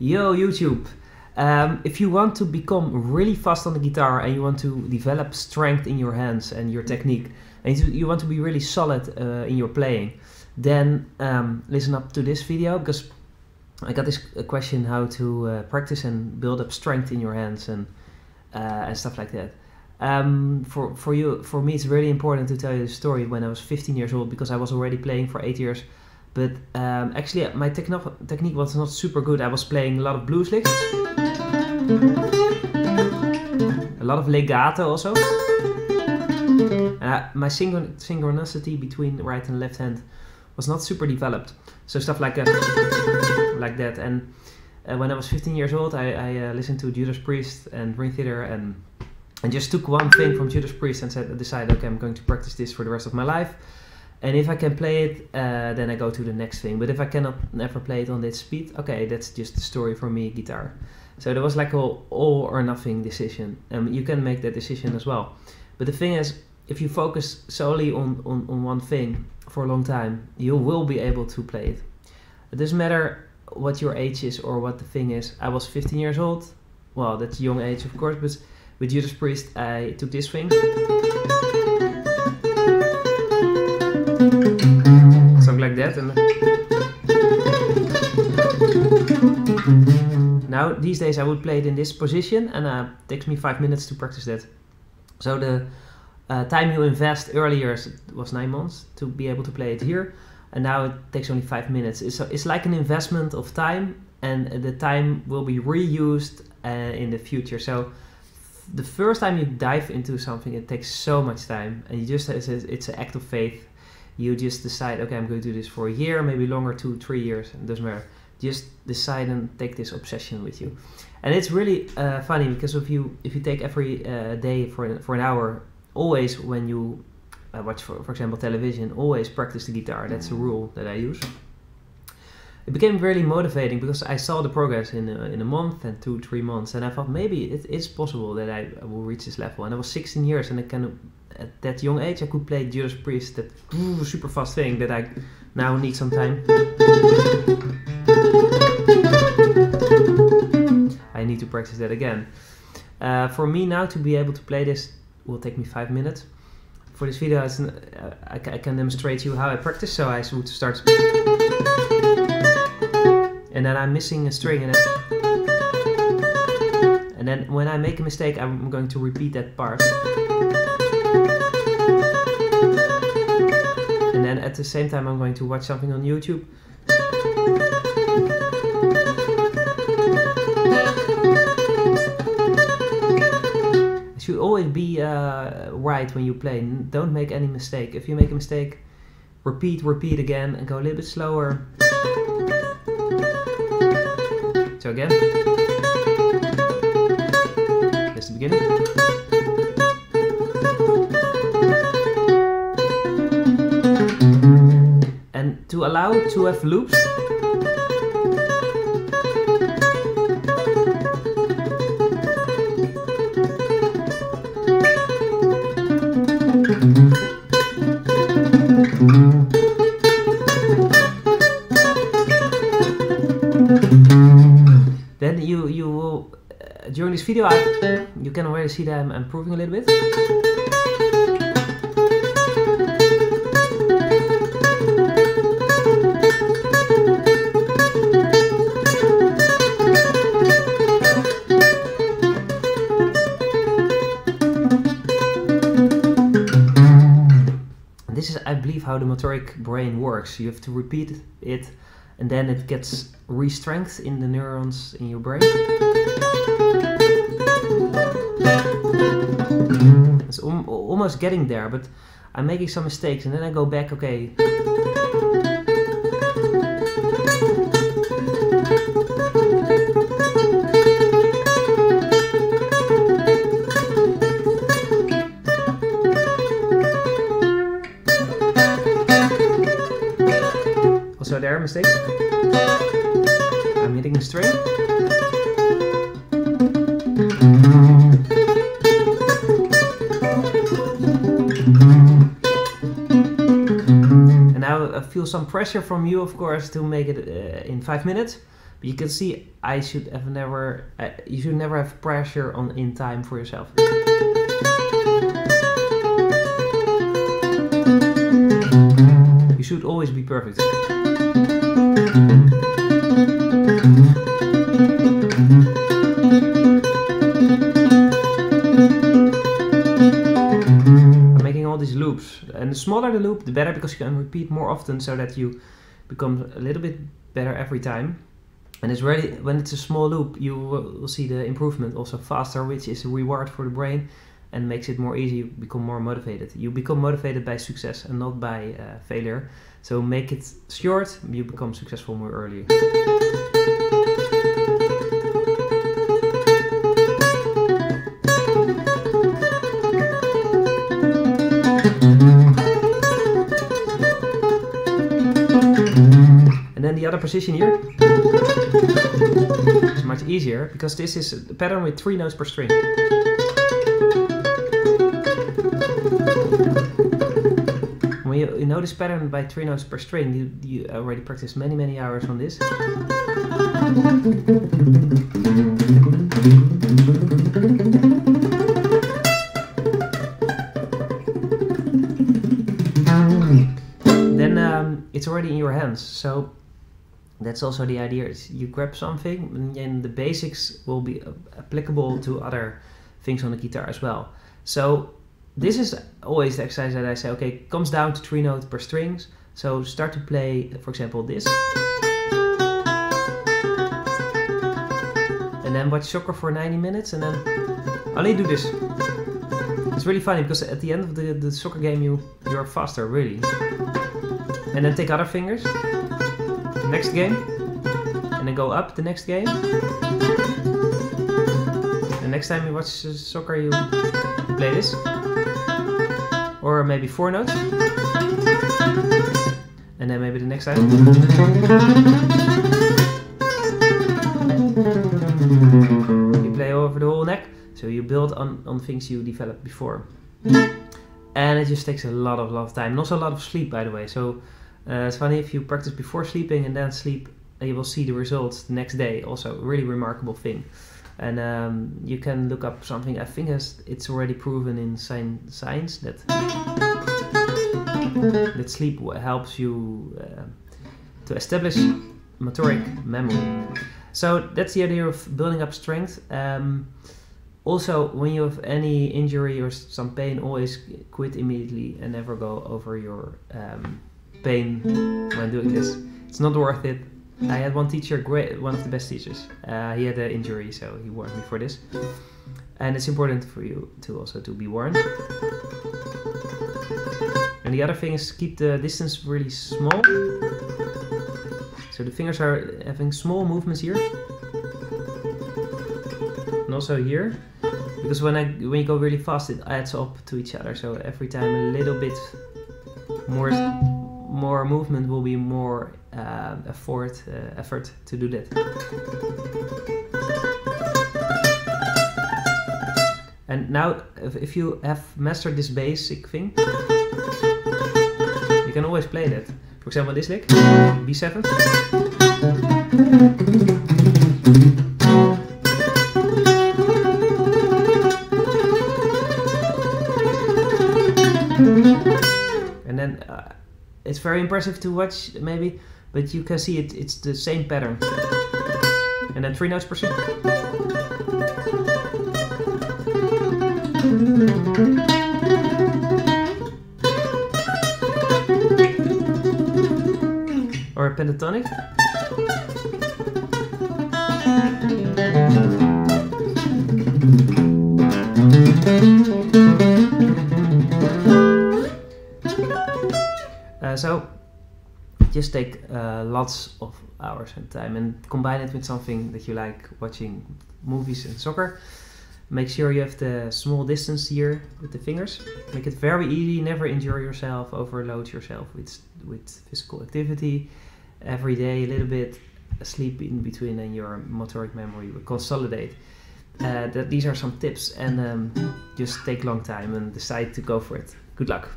Yo, YouTube. Um, if you want to become really fast on the guitar and you want to develop strength in your hands and your technique, and you, want to be really solid uh, in your playing, then um, listen up to this video because I got this question how to uh, practice and build up strength in your hands and uh, and stuff like that. Um, for for you, for me, it's really important to tell you the story when I was 15 years old because I was already playing for eight years but um, actually, my techno- technique was not super good. I was playing a lot of blues licks, a lot of legato also. I, my synchron- synchronicity between right and left hand was not super developed. So stuff like that, like that. And uh, when I was 15 years old, I, I uh, listened to Judas Priest and Dream Theater and and just took one thing from Judas Priest and said, decided, okay, I'm going to practice this for the rest of my life and if I can play it, uh, then I go to the next thing. But if I cannot never play it on that speed, okay, that's just the story for me, guitar. So there was like a all or nothing decision. Um, you can make that decision as well. But the thing is, if you focus solely on, on, on one thing for a long time, you will be able to play it. It doesn't matter what your age is or what the thing is. I was 15 years old. Well, that's young age, of course, but with Judas Priest, I took this thing. Like that. And now these days I would play it in this position and uh, it takes me five minutes to practice that. So the uh, time you invest earlier was nine months to be able to play it here and now it takes only five minutes. It's, it's like an investment of time and the time will be reused uh, in the future. So the first time you dive into something, it takes so much time, and you just it's, it's an act of faith you just decide, okay, I'm going to do this for a year, maybe longer, two, three years, it doesn't matter. Just decide and take this obsession with you. And it's really uh, funny because if you if you take every uh, day for for an hour, always when you uh, watch, for, for example, television, always practice the guitar. That's a rule that I use. It became really motivating because I saw the progress in a, in a month and two, three months, and I thought maybe it is possible that I will reach this level. And I was 16 years, and I can at that young age I could play Judas Priest, that super fast thing that I now need some time. I need to practice that again. Uh, for me now to be able to play this will take me five minutes. For this video, an, uh, I, I, can demonstrate you how I practice. So I would start, and then I'm missing a string, and then, and then when I make a mistake, I'm going to repeat that part. At the same time I'm going to watch something on YouTube. It should always be uh, right when you play. Don't make any mistake. If you make a mistake, repeat, repeat again and go a little bit slower. So again. That's the beginning. To allow to have loops? Then you you will uh, during this video I, you can already see that I'm improving a little bit how the motoric brain works. You have to repeat it and then it gets re-strength in the neurons in your brain. It's almost getting there, but I'm making some mistakes and then I go back, okay. There, mistake. I'm hitting a string. And now I feel some pressure from you, of course, to make it uh, in five minutes But You can see I should have never, uh, you should never have pressure on in time for yourself. You should always be perfect. I'm making all these loops, and the smaller the loop, the better because you can repeat more often, so that you become a little bit better every time. And it's really when it's a small loop, you will see the improvement also faster, which is a reward for the brain and makes it more easy. You become more motivated. You become motivated by success and not by uh, failure. So make it short. You become successful more early. And then the other position here is much easier because this is a pattern with three notes per string. You, know this pattern by three notes per string, you, you already practice many many hours on this. Then um, it's already in your hands. So that's also the idea. Is you grab something, and the basics will be uh, applicable to other things on the guitar as well. So this is always the exercise that I say. Okay, comes down to three notes per strings. So start to play, for example, this, and then watch soccer for 90 minutes, and then only do this. It's really funny because at the end of the, the soccer game, you you're faster, really. And then take other fingers. Next game. And then go up the next game. And next time you watch soccer, you play this. Or maybe four notes. And then maybe the next time. You play over the whole neck. So you build on, on things you developed before. And it just takes a lot of, lot of time. And also a lot of sleep, by the way. So uh, it's funny if you practice before sleeping and then sleep, you will see the results the next day. Also, really remarkable thing. And um, you can look up something. I think it's already proven in science that that sleep helps you uh, to establish motoric memory. So that's the idea of building up strength. Um, also, when you have any injury or some pain, always quit immediately and never go over your um, pain when doing this. It's not worth it. I had one teacher, great, one of the best teachers. Uh, he had an injury, so he warned me for this. And it's important for you to also to be warned. And the other thing is keep the distance really small. So the fingers are having small movements here. And also here. Because when I when you go really fast it adds up to each other. So every time a little bit more more movement will be more uh, effort uh, effort to do that. And now, if, you have mastered this basic thing, you can always play that. For example, this lick, B7. And then uh, it's very impressive to watch, maybe, but you can see it, it's the same pattern. And then three notes per second. Or a pentatonic. So just take lots of hours and time and combine it with something that you like watching movies and soccer. Make sure you have the small distance here with the fingers. Make it very easy. Never injure yourself. Overload yourself with with physical activity every day. A little bit sleep in between, and your motoric memory will consolidate. Uh, that these are some tips, and um, just take long time and decide to go for it. Good luck.